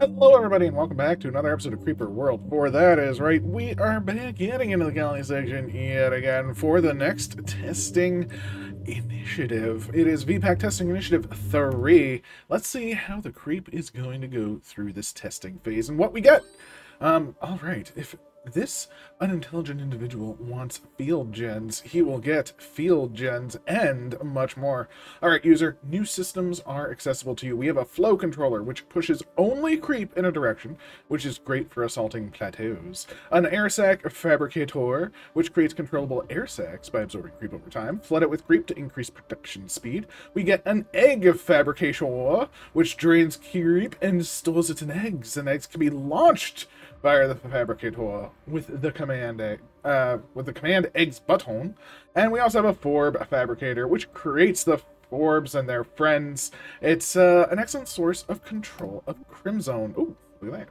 Hello, everybody, and welcome back to another episode of Creeper World 4. That is right, we are back getting into the colony section yet again for the next testing initiative. It is VPAC Testing Initiative 3. Let's see how the creep is going to go through this testing phase and what we get. Um, all right, if this unintelligent individual wants field gens. He will get field gens and much more. All right, user, new systems are accessible to you. We have a flow controller, which pushes only creep in a direction, which is great for assaulting plateaus. An air sac fabricator, which creates controllable air sacs by absorbing creep over time. Flood it with creep to increase production speed. We get an egg fabricator, which drains creep and stores it in eggs, and eggs can be launched via the fabricator with the command uh, with the command eggs button. And we also have a forb fabricator, which creates the forbs and their friends. It's uh, an excellent source of control of crimson. Oh, look at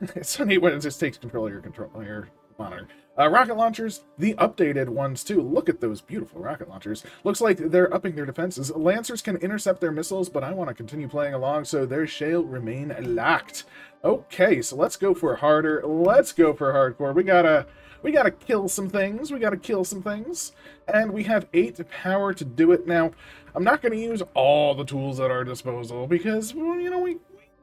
that. it's so neat when it just takes control of your control your monitor. Uh, rocket launchers, the updated ones too. Look at those beautiful rocket launchers. Looks like they're upping their defenses. Lancers can intercept their missiles, but I want to continue playing along, so their shall remain locked. Okay, so let's go for harder. Let's go for hardcore. We gotta we gotta kill some things. We gotta kill some things. And we have eight power to do it. Now, I'm not gonna use all the tools at our disposal because, well, you know, we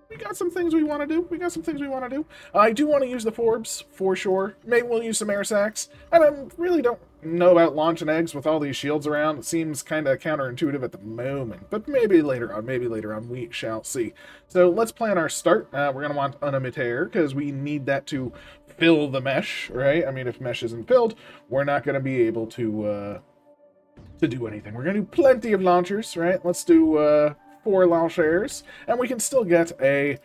we got some things we want to do. We got some things we want to do. I do want to use the Forbs, for sure. Maybe we'll use some air sacs. And I really don't know about launching eggs with all these shields around. It seems kind of counterintuitive at the moment. But maybe later on, maybe later on, we shall see. So let's plan our start. Uh, we're going to want an emitter because we need that to fill the mesh, right? I mean, if mesh isn't filled, we're not going to be able to... Uh, to do anything. We're going to do plenty of launchers, right? Let's do uh, four launchers, and we can still get a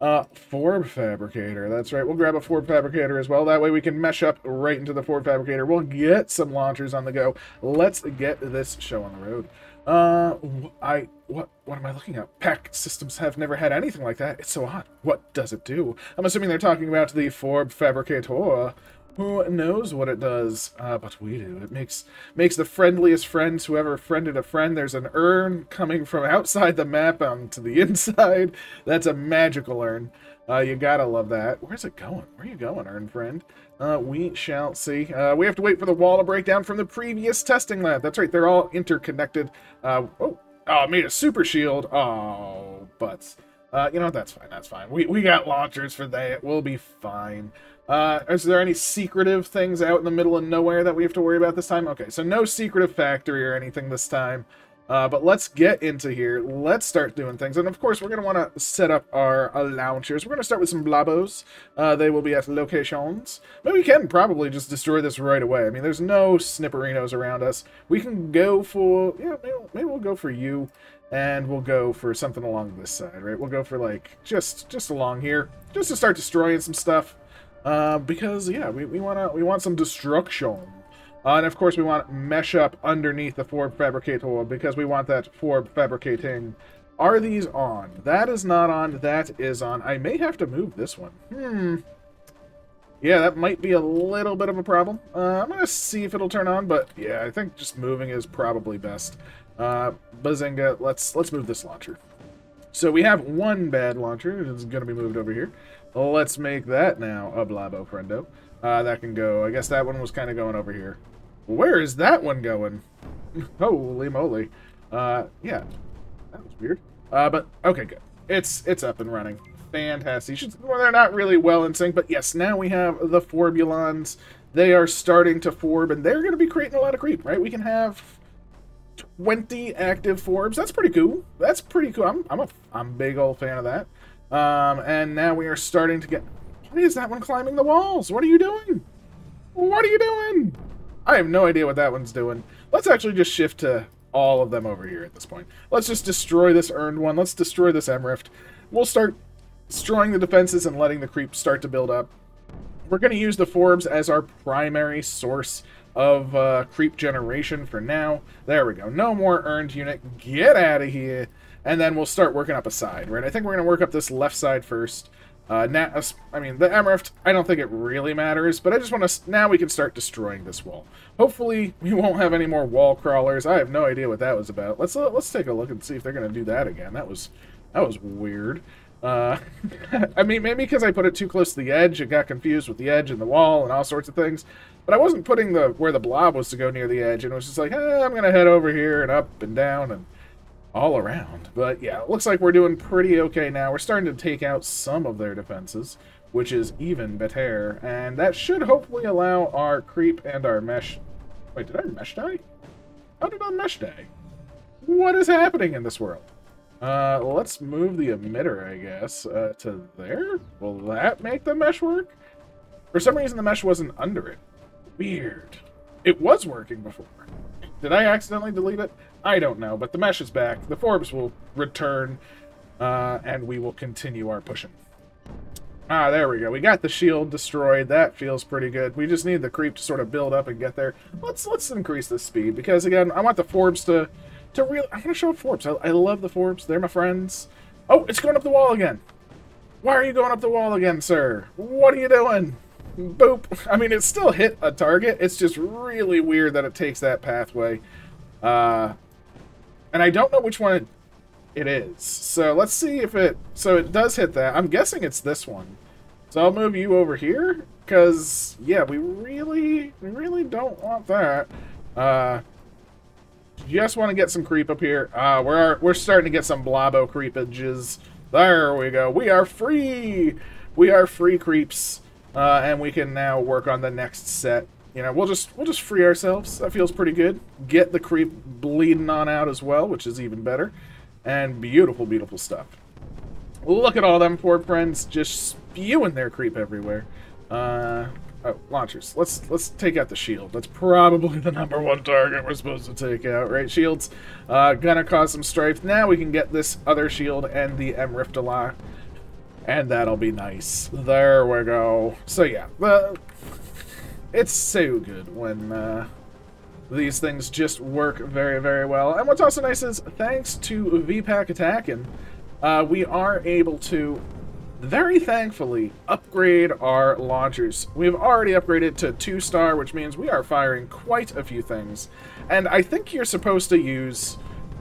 uh, Forb Fabricator. That's right, we'll grab a Forb Fabricator as well. That way we can mesh up right into the Forb Fabricator. We'll get some launchers on the go. Let's get this show on the road. Uh, I, what, what am I looking at? PAC systems have never had anything like that. It's so odd. What does it do? I'm assuming they're talking about the Forb Fabricator. Who knows what it does? Uh, but we do. It makes makes the friendliest friends who ever friended a friend. There's an urn coming from outside the map onto the inside. That's a magical urn. Uh, you gotta love that. Where's it going? Where are you going, urn friend? Uh, we shall see. Uh, we have to wait for the wall to break down from the previous testing lab. That's right. They're all interconnected. Uh, oh, oh, made a super shield. Oh, butts. Uh, you know, that's fine. That's fine. We, we got launchers for that. We'll be fine. Uh, is there any secretive things out in the middle of nowhere that we have to worry about this time? Okay, so no secretive factory or anything this time. Uh, but let's get into here. Let's start doing things. And of course, we're going to want to set up our uh, launchers. We're going to start with some blabos. Uh, they will be at locations. But we can probably just destroy this right away. I mean, there's no snipperinos around us. We can go for... Yeah, maybe, maybe we'll go for you. And we'll go for something along this side, right? We'll go for, like, just, just along here. Just to start destroying some stuff. Uh, because yeah, we, we wanna we want some destruction. Uh, and of course we want mesh up underneath the Forb Fabricator because we want that Forb fabricating. Are these on? That is not on, that is on. I may have to move this one. Hmm. Yeah, that might be a little bit of a problem. Uh, I'm gonna see if it'll turn on, but yeah, I think just moving is probably best. Uh, Bazinga, let's let's move this launcher. So we have one bad launcher. It's going to be moved over here. Let's make that now a Blabo Friendo. Uh, that can go. I guess that one was kind of going over here. Where is that one going? Holy moly. Uh, yeah. That was weird. Uh, but, okay, good. It's it's up and running. Fantastic. Should, well, they're not really well in sync, but yes, now we have the Forbulons. They are starting to forb, and they're going to be creating a lot of creep, right? We can have 20 active forbs. That's pretty cool. That's pretty cool. I'm, I'm a I'm a big old fan of that. Um, and now we are starting to get... What is that one climbing the walls? What are you doing? What are you doing? I have no idea what that one's doing. Let's actually just shift to all of them over here at this point. Let's just destroy this earned one. Let's destroy this Emrift. We'll start destroying the defenses and letting the creep start to build up. We're going to use the Forbs as our primary source of uh, creep generation for now. There we go. No more earned unit. Get out of here. And then we'll start working up a side, right? I think we're going to work up this left side first. Uh, now, I mean, the Emrift, I don't think it really matters, but I just want to... Now we can start destroying this wall. Hopefully, we won't have any more wall crawlers. I have no idea what that was about. Let's uh, let's take a look and see if they're going to do that again. That was that was weird. Uh, I mean, maybe because I put it too close to the edge, it got confused with the edge and the wall and all sorts of things. But I wasn't putting the where the blob was to go near the edge, and it was just like, eh, I'm gonna head over here and up and down and all around. But yeah, looks like we're doing pretty okay now. We're starting to take out some of their defenses, which is even better, and that should hopefully allow our creep and our mesh. Wait, did I mesh die? How did our mesh die? What is happening in this world? Uh, let's move the emitter, I guess, uh, to there. Will that make the mesh work? For some reason, the mesh wasn't under it. Weird. It was working before. Did I accidentally delete it? I don't know, but the mesh is back. The Forbs will return, uh, and we will continue our pushing. Ah, there we go. We got the shield destroyed. That feels pretty good. We just need the creep to sort of build up and get there. Let's let's increase the speed because again, I want the Forbs to to real. I want to show Forbs. I, I love the Forbs. They're my friends. Oh, it's going up the wall again. Why are you going up the wall again, sir? What are you doing? Boop. I mean, it still hit a target. It's just really weird that it takes that pathway. Uh, and I don't know which one it is. So let's see if it... So it does hit that. I'm guessing it's this one. So I'll move you over here. Because, yeah, we really, we really don't want that. Uh, just want to get some creep up here. Uh, we're, we're starting to get some blobbo creepages. There we go. We are free! We are free creeps. Uh, and we can now work on the next set. You know, we'll just we'll just free ourselves. That feels pretty good. Get the creep bleeding on out as well, which is even better. And beautiful, beautiful stuff. Look at all them poor friends just spewing their creep everywhere. Uh, oh, launchers. Let's let's take out the shield. That's probably the number one target we're supposed to take out, right? Shields uh, gonna cause some strife. Now we can get this other shield and the M Emriftala and that'll be nice. There we go. So yeah, the, it's so good when uh, these things just work very, very well. And what's also nice is, thanks to VPAC attacking, uh, we are able to, very thankfully, upgrade our launchers. We've already upgraded to 2-star, which means we are firing quite a few things. And I think you're supposed to use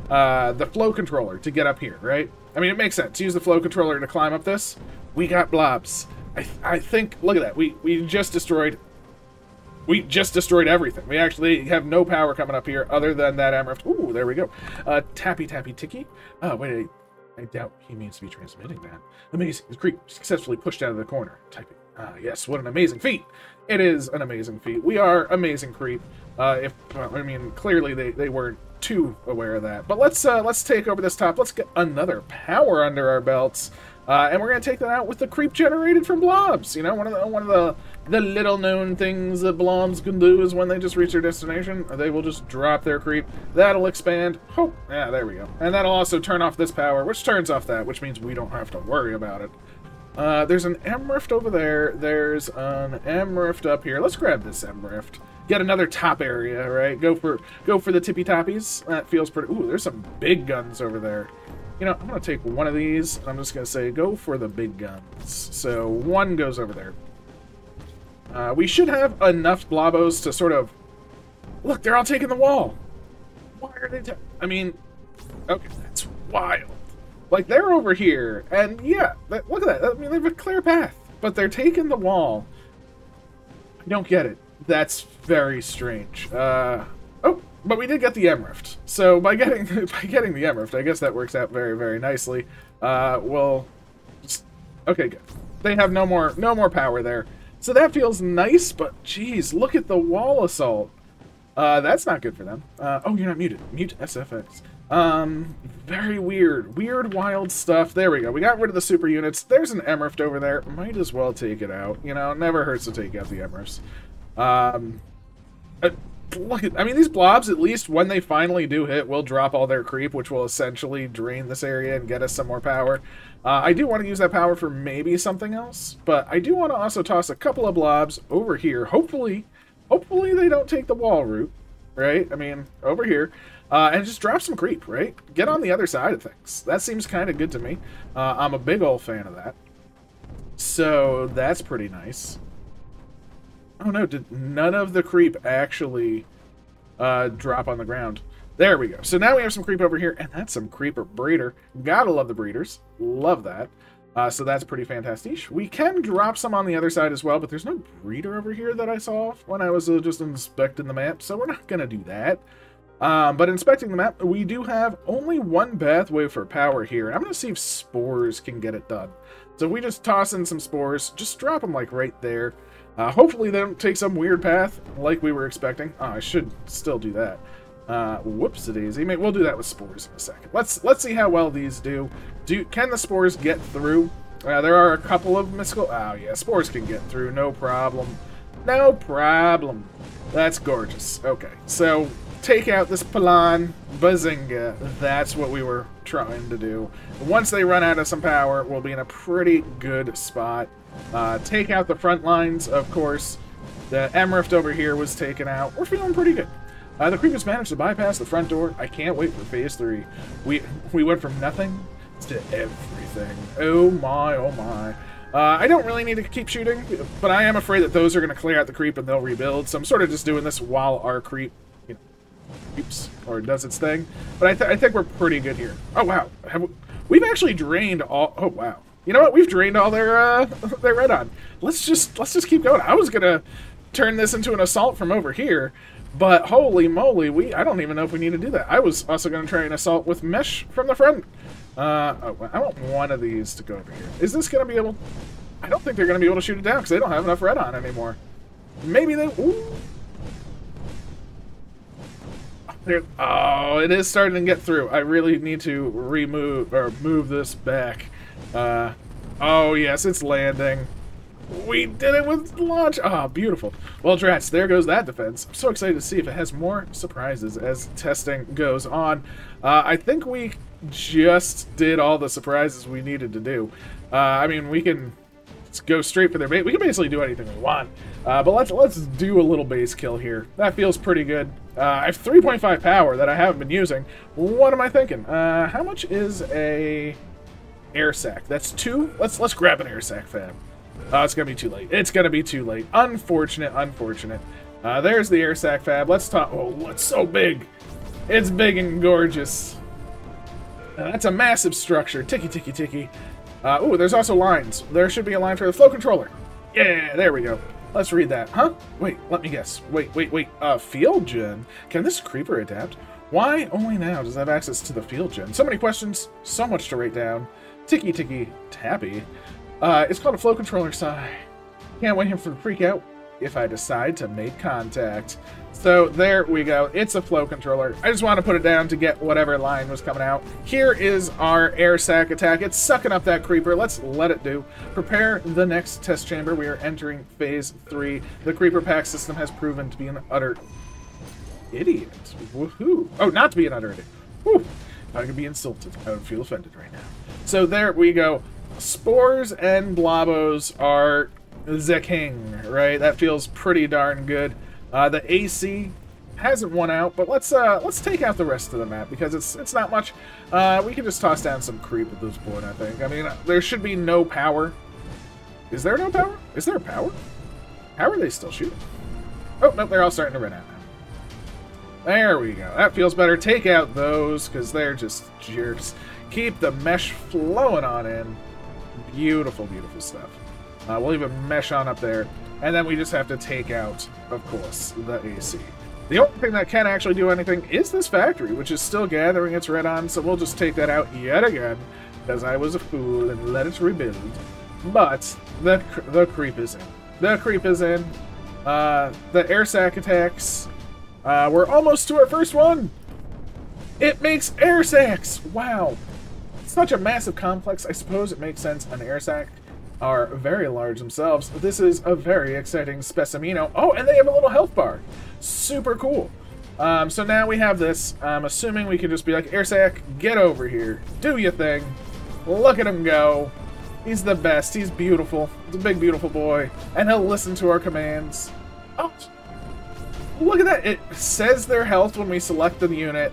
uh, the flow controller to get up here, right? I mean, it makes sense. Use the flow controller to climb up this. We got blobs. I, I think, look at that. We, we just destroyed, we just destroyed everything. We actually have no power coming up here other than that Amrift. Ooh, there we go. Uh, tappy, tappy, ticky. Oh, wait, I, I doubt he means to be transmitting that. Amazing. The creep successfully pushed out of the corner. Typing. Ah, yes, what an amazing feat. It is an amazing feat. We are amazing creep. Uh, if, well, I mean, clearly they, they weren't too aware of that. But let's uh, let's take over this top. Let's get another power under our belts, uh, and we're gonna take that out with the creep generated from blobs. You know, one of the one of the the little known things that blobs can do is when they just reach their destination, they will just drop their creep. That'll expand. Oh, yeah, there we go. And that'll also turn off this power, which turns off that, which means we don't have to worry about it. Uh, there's an M Rift over there. There's an M Rift up here. Let's grab this M Rift get another top area, right? Go for go for the tippy toppies. That feels pretty. Ooh, there's some big guns over there. You know, I'm gonna take one of these, and I'm just gonna say go for the big guns. So one goes over there. Uh, we should have enough blobos to sort of look. They're all taking the wall. Why are they? I mean, okay, that's wild. Like they're over here, and yeah, look at that. I mean, they have a clear path, but they're taking the wall. I don't get it. That's very strange. Uh, oh, but we did get the Emrift. So by getting by getting the Emrift, I guess that works out very very nicely. Uh, well, just, okay, good. They have no more no more power there, so that feels nice. But geez, look at the wall assault. Uh, that's not good for them. Uh, oh, you're not muted. Mute SFX. Um, very weird. Weird, wild stuff. There we go. We got rid of the super units. There's an Emrift over there. Might as well take it out. You know, never hurts to take out the Emrifts. Um, uh, look at, I mean, these blobs, at least when they finally do hit, will drop all their creep, which will essentially drain this area and get us some more power. Uh, I do want to use that power for maybe something else, but I do want to also toss a couple of blobs over here. Hopefully, hopefully they don't take the wall route, right? I mean, over here. Uh, and just drop some creep, right? Get on the other side of things. That seems kind of good to me. Uh, I'm a big old fan of that. So that's pretty nice. Oh no, did none of the creep actually uh, drop on the ground? There we go. So now we have some creep over here, and that's some creeper breeder. Gotta love the breeders. Love that. Uh, so that's pretty fantastic. We can drop some on the other side as well, but there's no breeder over here that I saw when I was uh, just inspecting the map, so we're not going to do that. Um, but inspecting the map, we do have only one pathway for power here. I'm going to see if spores can get it done. So we just toss in some spores, just drop them like right there. Uh, hopefully they don't take some weird path like we were expecting. Oh, I should still do that. Uh, whoops daisy. We'll do that with spores in a second. Let's let's see how well these do. Do can the spores get through? Uh, there are a couple of mystical. Oh yeah, spores can get through. No problem. No problem. That's gorgeous. Okay, so take out this Palan Bazinga. That's what we were trying to do. Once they run out of some power, we'll be in a pretty good spot. Uh, take out the front lines, of course. The Emrift over here was taken out. We're feeling pretty good. Uh, the Creepers managed to bypass the front door. I can't wait for Phase 3. We, we went from nothing to everything. Oh my, oh my. Uh, I don't really need to keep shooting, but I am afraid that those are going to clear out the creep and they'll rebuild, so I'm sort of just doing this while our creep creeps or does its thing. But I, th I think we're pretty good here. Oh, wow. Have we, have actually drained all... Oh, wow. You know what? We've drained all their, uh, their redon. Let's just, let's just keep going. I was going to turn this into an assault from over here, but holy moly, we I don't even know if we need to do that. I was also going to try an assault with mesh from the front. Uh, oh, I want one of these to go over here. Is this going to be able... I don't think they're going to be able to shoot it down because they don't have enough redon anymore. Maybe they... Ooh. Oh, it is starting to get through. I really need to remove or move this back. Uh, oh, yes, it's landing. We did it with launch! Ah, oh, beautiful. Well, Drats, there goes that defense. I'm so excited to see if it has more surprises as testing goes on. Uh, I think we just did all the surprises we needed to do. Uh, I mean, we can go straight for their bait. We can basically do anything we want. Uh, but let's let's do a little base kill here. That feels pretty good. Uh, I have 3.5 power that I haven't been using. What am I thinking? Uh, how much is a air sac? That's two? Let's let's grab an air sac, fam. Oh, it's gonna be too late. It's gonna be too late. Unfortunate, unfortunate. Uh, there's the air sac fab. Let's talk. Oh, it's so big. It's big and gorgeous. Uh, that's a massive structure. Ticky, ticky, ticky. Uh, ooh, there's also lines. There should be a line for the flow controller. Yeah, there we go. Let's read that. Huh? Wait, let me guess. Wait, wait, wait. Uh, field gen? Can this creeper adapt? Why only now does it have access to the field gen? So many questions, so much to write down. Ticky, ticky, tappy. Uh, it's called a flow controller sigh. Can't wait him for the freak out if I decide to make contact. So there we go. It's a flow controller. I just want to put it down to get whatever line was coming out. Here is our air sac attack. It's sucking up that creeper. Let's let it do. Prepare the next test chamber. We are entering phase three. The creeper pack system has proven to be an utter idiot. Woohoo. Oh, not to be an utter idiot. Whew. I could be insulted. I would feel offended right now. So there we go. Spores and Blobos are the king, right? That feels pretty darn good. Uh, the AC hasn't won out, but let's uh, let's take out the rest of the map because it's it's not much. Uh, we can just toss down some creep at this point, I think. I mean, there should be no power. Is there no power? Is there power? How are they still shooting? Oh, no, they're all starting to run out now. There we go. That feels better. Take out those because they're just jerks. Keep the mesh flowing on in. Beautiful, beautiful stuff. Uh, we'll leave a mesh on up there. And then we just have to take out, of course, the AC. The only thing that can actually do anything is this factory, which is still gathering its redon, so we'll just take that out yet again, because I was a fool and let it rebuild. But the, the creep is in. The creep is in. Uh, the air sac attacks. Uh, we're almost to our first one. It makes air sacs. Wow such a massive complex, I suppose it makes sense an air sac are very large themselves. This is a very exciting specimeno. Oh, and they have a little health bar. Super cool. Um, so now we have this. I'm assuming we can just be like, air sac, get over here. Do your thing. Look at him go. He's the best. He's beautiful. He's a big, beautiful boy. And he'll listen to our commands. Oh, look at that. It says their health when we select the unit.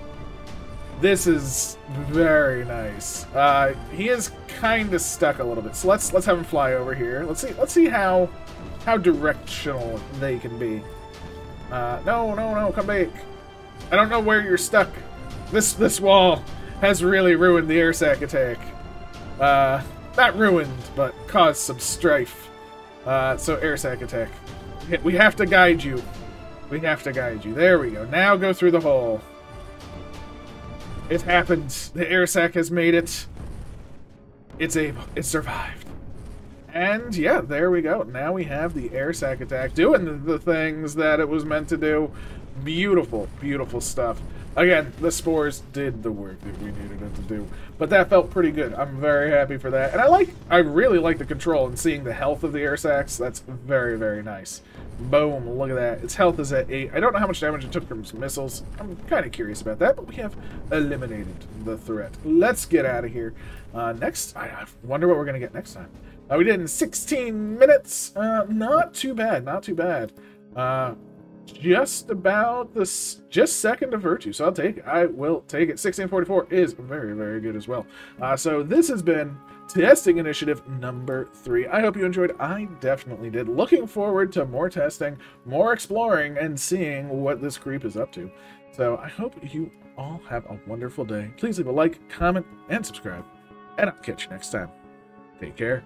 This is very nice. Uh, he is kind of stuck a little bit, so let's let's have him fly over here. Let's see let's see how how directional they can be. Uh, no, no, no, come back. I don't know where you're stuck. This this wall has really ruined the air sac attack. Uh, not ruined, but caused some strife. Uh, so air sac attack. We have to guide you. We have to guide you. There we go. Now go through the hole. It happened. The air sac has made it. It's able. It survived. And yeah, there we go. Now we have the air sac attack doing the, the things that it was meant to do. Beautiful, beautiful stuff. Again, the spores did the work that we needed it to do. But that felt pretty good. I'm very happy for that. And I like, I really like the control and seeing the health of the air sacs. That's very, very nice. Boom, look at that. Its health is at 8. I don't know how much damage it took from some missiles. I'm kind of curious about that, but we have eliminated the threat. Let's get out of here. Uh, next, I, wonder what we're going to get next time. Uh, we did in 16 minutes. Uh, not too bad, not too bad. Uh, just about this, just second to Virtue. So I'll take. I will take it. 1644 is very, very good as well. Uh, so this has been testing initiative number three. I hope you enjoyed. I definitely did. Looking forward to more testing, more exploring, and seeing what this creep is up to. So I hope you all have a wonderful day. Please leave a like, comment, and subscribe. And I'll catch you next time. Take care.